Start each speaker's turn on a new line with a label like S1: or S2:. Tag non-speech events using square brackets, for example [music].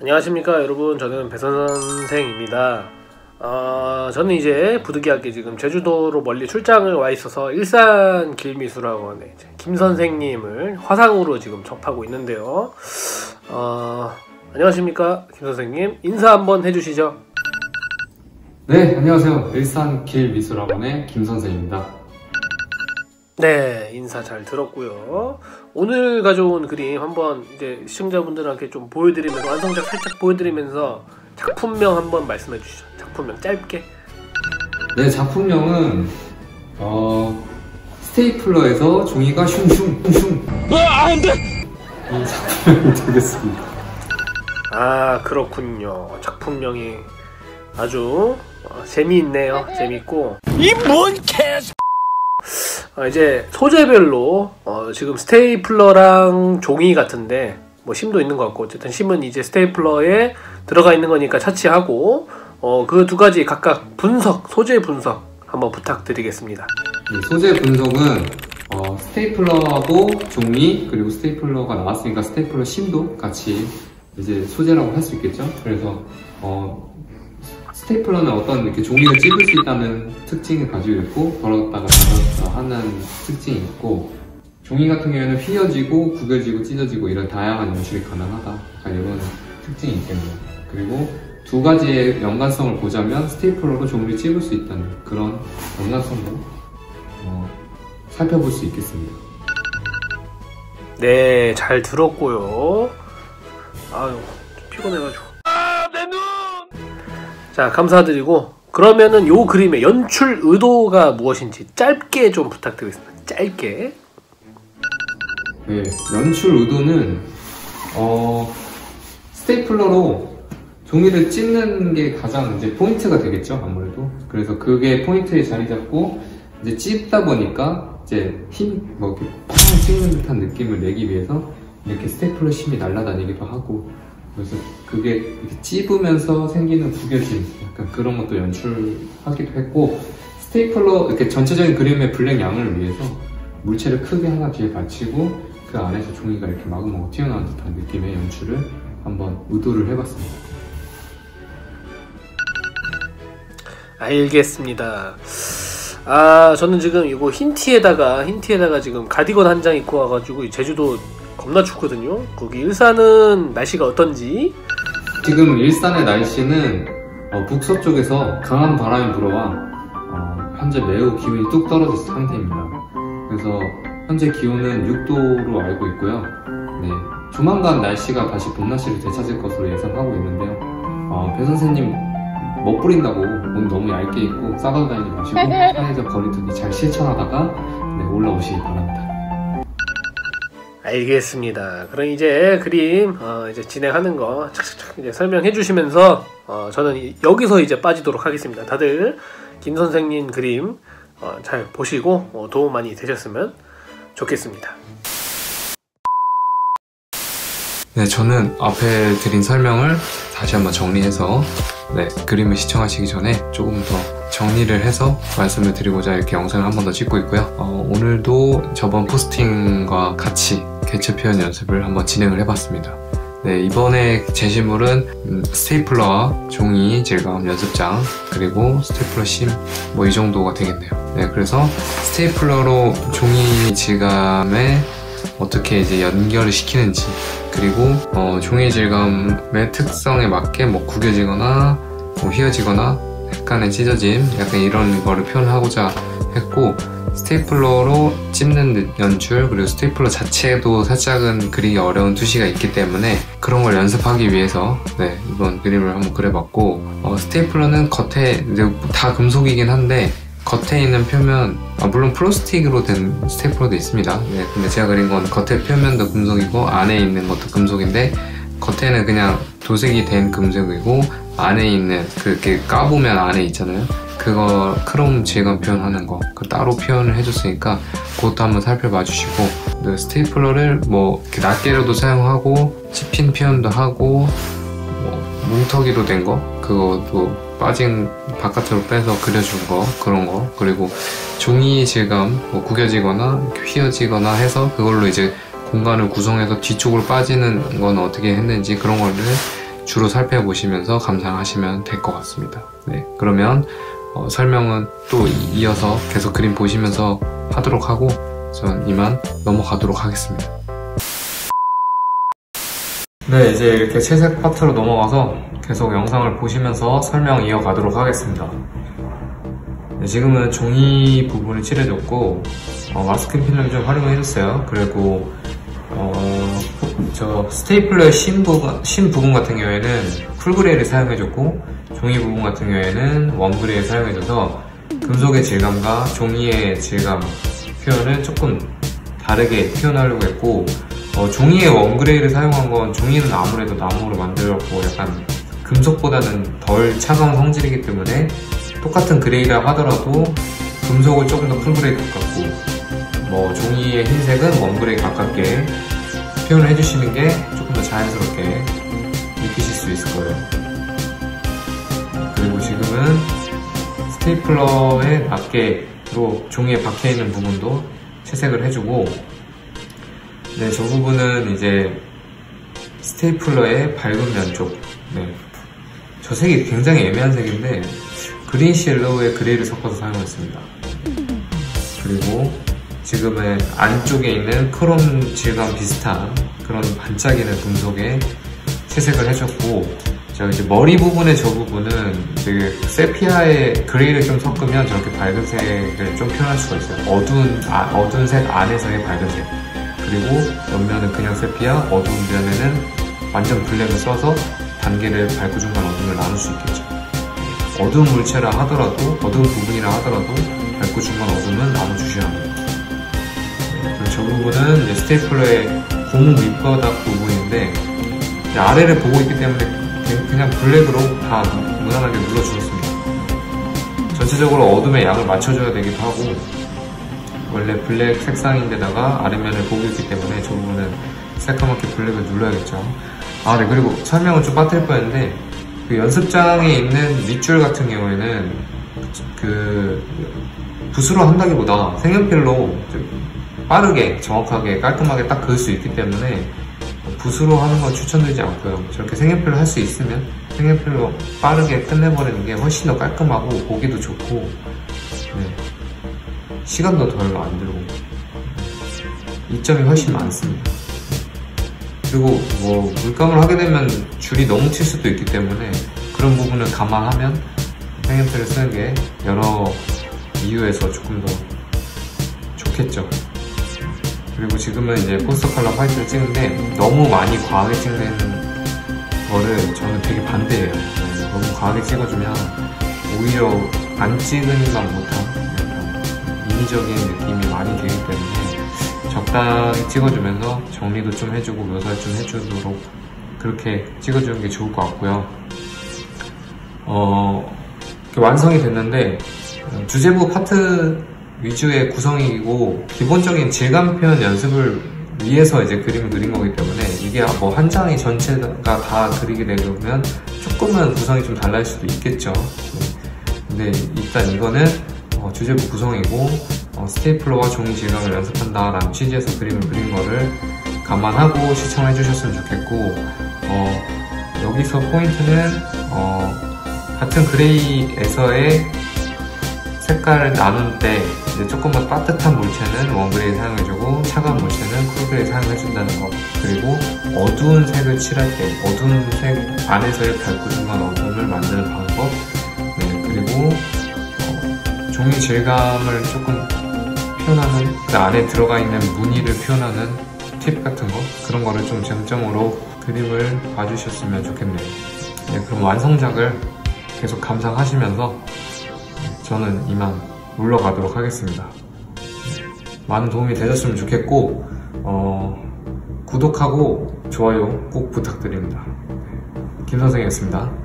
S1: 안녕하십니까 여러분. 저는 배선생입니다. 어, 저는 이제 부득이하게 지금 제주도로 멀리 출장을 와 있어서 일산 길미술학원에 김 선생님을 화상으로 지금 접하고 있는데요. 어, 안녕하십니까 김 선생님. 인사 한번 해주시죠.
S2: 네 안녕하세요. 일산 길미술학원의 김 선생입니다.
S1: 네, 인사 잘 들었고요. 오늘 가져온 그림 한번 이제 시청자분들한테 좀 보여드리면서 완성작 살짝 보여드리면서 작품명 한번 말씀해 주시죠. 작품명 짧게.
S2: 네, 작품명은 어 스테이플러에서 종이가 슝슝 슝슝. 아, 안 돼. 이 작품명이 되겠습니다.
S1: 아, 그렇군요. 작품명이 아주 어, 재미있네요. 재밌고. 이 뭔 개! 어, 이제 소재별로 어, 지금 스테이플러랑 종이 같은데 뭐 심도 있는 것 같고 어쨌든 심은 이제 스테이플러에 들어가 있는 거니까 차치하고 어, 그 두 가지 각각 분석 소재 분석 한번 부탁드리겠습니다.
S2: 네, 소재 분석은 어, 스테이플러하고 종이 그리고 스테이플러가 나왔으니까 스테이플러 심도 같이 이제 소재라고 할 수 있겠죠. 그래서 어, 스테이플러는 어떤 이렇게 종이를 찝을 수 있다는 특징을 가지고 있고 열었다가 닫았다 하는 특징이 있고 종이 같은 경우에는 휘어지고 구겨지고 찢어지고 이런 다양한 연출이 가능하다. 이런 특징이 있겠네요. 그리고 두 가지의 연관성을 보자면 스테이플러로 종이를 찝을 수 있다는 그런 연관성도 어, 살펴볼 수 있겠습니다.
S1: 네 잘 들었고요. 아유 피곤해가지고 자 감사드리고 그러면은 요 그림의 연출 의도가 무엇인지 짧게 좀 부탁드리겠습니다. 짧게.
S2: 네, 연출 의도는 어 스테이플러로 종이를 찝는 게 가장 이제 포인트가 되겠죠 아무래도 그래서 그게 포인트에 자리 잡고 이제 찝다 보니까 이제 힘뭐 이렇게 팡 찍는 듯한 느낌을 내기 위해서 이렇게 스테이플러 심이 날아다니기도 하고 그래서 그게 이렇게 찝으면서 생기는 구겨짐 약간 그런 것도 연출하기도 했고 스테이플러 이렇게 전체적인 그림의 블랙 양을 위해서 물체를 크게 하나 뒤에 받치고 그 안에서 종이가 이렇게 마구마구 튀어나온 듯한 느낌의 연출을 한번 의도를 해봤습니다.
S1: 알겠습니다. 아 저는 지금 이거 흰 티에다가 흰 티에다가 지금 가디건 한 장 입고 와가지고 제주도 겁나 춥거든요. 거기 일산은 날씨가 어떤지?
S2: 지금 일산의 날씨는 어, 북서쪽에서 강한 바람이 불어와 어, 현재 매우 기온이 뚝 떨어진 상태입니다. 그래서 현재 기온은 6도로 알고 있고요. 네, 조만간 날씨가 다시 봄날씨를 되찾을 것으로 예상하고 있는데요. 어, 배 선생님 멋부린다고 옷 너무 얇게 입고 싸가도 다니지 마시고 [laughs] 사회적 거리두기 잘 실천하다가 네, 올라오시기 바랍니다.
S1: 알겠습니다. 그럼 이제 그림 어, 이제 진행하는 거 착착착 이제 설명해 주시면서 어, 저는 여기서 이제 빠지도록 하겠습니다. 다들 김 선생님 그림 어, 잘 보시고 어, 도움 많이 되셨으면 좋겠습니다.
S2: 네, 저는 앞에 드린 설명을 다시 한번 정리해서 네, 그림을 시청하시기 전에 조금 더 정리를 해서 말씀을 드리고자 이렇게 영상을 한 번 더 찍고 있고요. 어, 오늘도 저번 포스팅과 같이 개체 표현 연습을 한번 진행을 해봤습니다. 네, 이번에 제시물은 음, 스테이플러와 종이 질감 연습장 그리고 스테이플러 심 뭐 이 정도가 되겠네요. 네, 그래서 스테이플러로 종이 질감에 어떻게 이제 연결을 시키는지 그리고 어, 종이 질감의 특성에 맞게 뭐 구겨지거나 뭐 휘어지거나 약간의 찢어짐 약간 이런 거를 표현하고자 했고 스테이플러로 찝는 연출 그리고 스테이플러 자체도 살짝은 그리기 어려운 투시가 있기 때문에 그런 걸 연습하기 위해서 네, 이번 그림을 한번 그려봤고 어, 스테이플러는 겉에 다 금속이긴 한데 겉에 있는 표면 아, 물론 플라스틱으로 된 스테이플러도 있습니다. 네, 근데 제가 그린 건 겉에 표면도 금속이고 안에 있는 것도 금속인데 겉에는 그냥 도색이 된 금속이고 안에 있는 그렇게 까보면 안에 있잖아요 그거 크롬 질감 표현하는 거그 따로 표현을 해줬으니까 그것도 한번 살펴봐 주시고 그 스테이플러를 뭐 낱개로도 사용하고 찝힌 표현도 하고 뭐 뭉터기로 된 거 그것도 빠진 바깥으로 빼서 그려준 거 그런 거 그리고 종이 질감 뭐 구겨지거나 휘어지거나 해서 그걸로 이제 공간을 구성해서 뒤쪽으로 빠지는 건 어떻게 했는지 그런 거를 주로 살펴보시면서 감상하시면 될 것 같습니다. 네, 그러면 어, 설명은 또 이어서 계속 그림 보시면서 하도록 하고 전 이만 넘어가도록 하겠습니다. 네, 이제 이렇게 채색 파트로 넘어가서 계속 영상을 보시면서 설명 이어가도록 하겠습니다. 네, 지금은 종이 부분을 칠해줬고 어, 마스킹 필름 좀 활용해줬어요. 그리고 어, 저 스테이플러의 신 부분, 신 부분 같은 경우에는 쿨그레이를 사용해줬고 종이 부분 같은 경우에는 원그레이를 사용해줘서 금속의 질감과 종이의 질감 표현을 조금 다르게 표현하려고 했고 어, 종이의 원그레이를 사용한 건 종이는 아무래도 나무로 만들었고 약간 금속보다는 덜 차가운 성질이기 때문에 똑같은 gray라 하더라도 금속을 조금 더 cool gray 가깝고 뭐 종이의 흰색은 warm gray 가깝게 표현을 해주시는 게 조금 더 자연스럽게 있을 거예요. 그리고 지금은 스테이플러에 맞게로 종이에 박혀 있는 부분도 채색을 해주고 네, 저 부분은 이제 스테이플러의 밝은 면 쪽. 네. 저 색이 굉장히 애매한 색인데 greenish yellow에 gray를 섞어서 사용했습니다. 그리고 지금은 안쪽에 있는 크롬 질감 비슷한 그런 반짝이는 금속에 채색을 해줬고 저 이제 머리 부분의 저 부분은 되게 세피아에 gray를 좀 섞으면 저렇게 밝은 색을 좀 표현할 수가 있어요. 어두운 아, 어두운 색 안에서의 밝은 색. 그리고 옆면은 그냥 세피아, 어두운 면에는 완전 블랙을 써서 단계를 밝고 중간 어둠을 나눌 수 있겠죠. 어두운 물체라 하더라도 어두운 부분이라 하더라도 밝고 중간 어둠은 나눠주셔야 합니다. 저 부분은 스테이플러의 고무 밑바닥 부분인데 아래를 보고 있기 때문에 그냥 블랙으로 다 무난하게 눌러주었습니다. 전체적으로 어둠의 양을 맞춰줘야 되기도 하고 원래 블랙 색상인데다가 아래면을 보고 있기 때문에 저 부분은 새까맣게 블랙을 눌러야겠죠. 아, 네, 그리고 설명을 좀 빠뜨릴 뻔했는데 그 연습장에 있는 밑줄 같은 경우에는 그 붓으로 한다기보다 색연필로 빠르게 정확하게 깔끔하게 딱 그을 수 있기 때문에 붓으로 하는 건 추천드리지 않고요. 저렇게 색연필로 할 수 있으면 색연필로 빠르게 끝내버리는 게 훨씬 더 깔끔하고 보기도 좋고 네. 시간도 덜 안 들고 이점이 훨씬 많습니다. 그리고 뭐 물감을 하게 되면 줄이 너무 칠 수도 있기 때문에 그런 부분을 감안하면 색연필을 쓰는 게 여러 이유에서 조금 더 좋겠죠. 그리고 지금은 이제 포스터 컬러 화이트를 찍는데 너무 많이 과하게 찍는 거를 저는 되게 반대해요. 너무 과하게 찍어주면 오히려 안 찍으니만 못한 인위적인 느낌이 많이 되기 때문에 적당히 찍어주면서 정리도 좀 해주고 묘사를 좀 해주도록 그렇게 찍어주는 게 좋을 것 같고요. 어, 완성이 됐는데 주제부 파트 위주의 구성이고 기본적인 질감 표현 연습을 위해서 이제 그림을 그린 거기 때문에 이게 뭐 한 장이 전체가 다 그리게 되면 조금은 구성이 좀 달라질 수도 있겠죠. 근데 일단 이거는 어 주제부 구성이고 어 스테이플러와 종이 질감을 연습한다 라는 취지에서 그림을 그린 거를 감안하고 시청해 주셨으면 좋겠고 어 여기서 포인트는 어 같은 gray에서의 색깔을 나눌 때 이제 조금 더 따뜻한 물체는 warm gray 사용해주고 차가운 물체는 cool gray 사용해준다는 것 그리고 어두운 색을 칠할 때 어두운 색 안에서의 밝고 중간 어둠을 만드는 방법. 네, 그리고 어, 종이 질감을 조금 표현하는 그 안에 들어가 있는 무늬를 표현하는 팁 같은 거? 그런 거를 좀 쟁점으로 그림을 봐주셨으면 좋겠네요. 네, 그럼 완성작을 계속 감상하시면서 저는 이만 물러가도록 하겠습니다. 많은 도움이 되셨으면 좋겠고 어, 구독하고 좋아요 꼭 부탁드립니다. 김선생이었습니다.